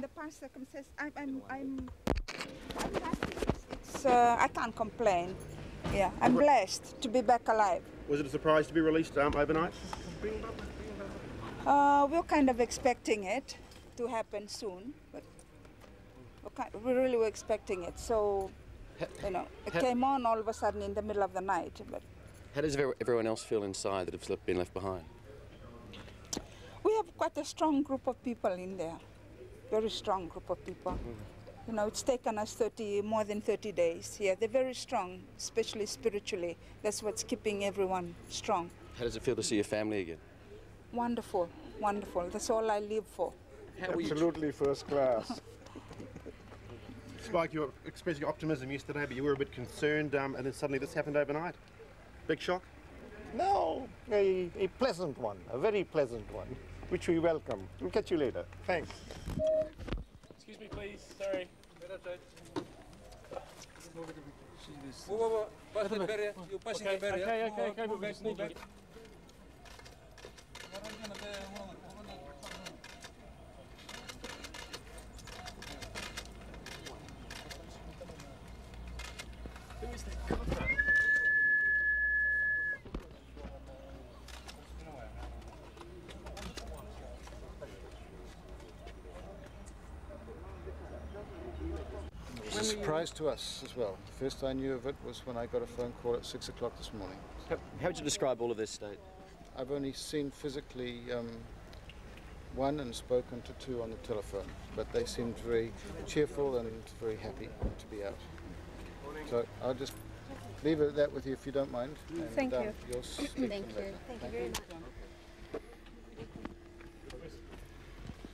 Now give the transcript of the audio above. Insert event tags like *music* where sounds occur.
the past circumstances, I'm, I'm, I'm, I'm happy. It's, it's uh, I can't complain. Yeah, I'm blessed to be back alive. Was it a surprise to be released um, overnight? Uh, we're kind of expecting it to happen soon, but we're kind, we really were expecting it. So, you know, it ha- came on all of a sudden in the middle of the night. But How does everyone else feel inside that have been left behind? we have quite a strong group of people in there, very strong group of people. You know, it's taken us 30, more than 30 days. Yeah, they're very strong, especially spiritually. That's what's keeping everyone strong. How does it feel to see your family again? Wonderful, wonderful. That's all I live for. How were you? Absolutely first class. *laughs* Spike, you were expressing optimism yesterday, but you were a bit concerned, um, and then suddenly this happened overnight. Big shock? no, a, a pleasant one, a very pleasant one, which we welcome. We'll catch you later. Thanks. Excuse me, please. Sorry. Whoa, whoa, whoa. Pass the barrier. You're passing the barrier. okay, okay, okay, Move back, move back. Was a surprise to us as well. The first I knew of it was when I got a phone call at six o'clock this morning. How, how would you describe all of this state? I've only seen physically um, one and spoken to two on the telephone, but they seemed very cheerful and very happy to be out. So I'll just leave it at that with you if you don't mind. And, Thank um, you. You'll Thank you. later. Thank you very much.